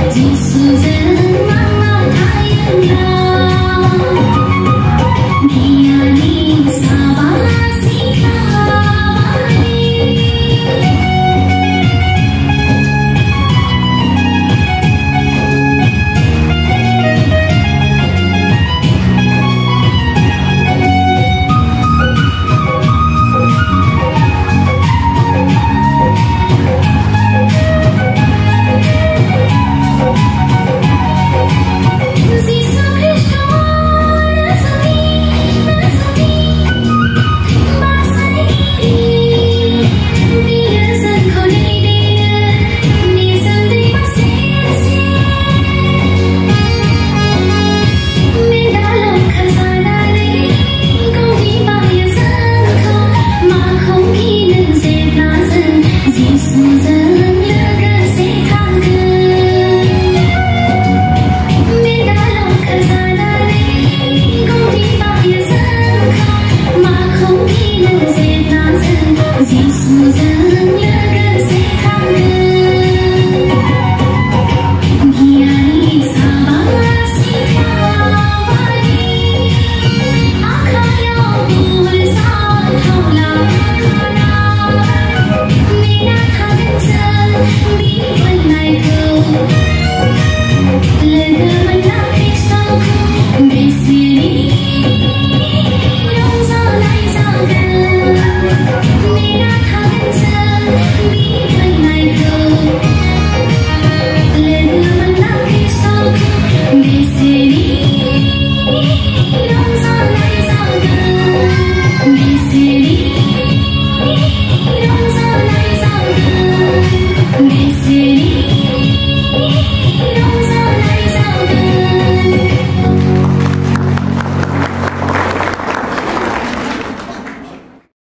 别提早，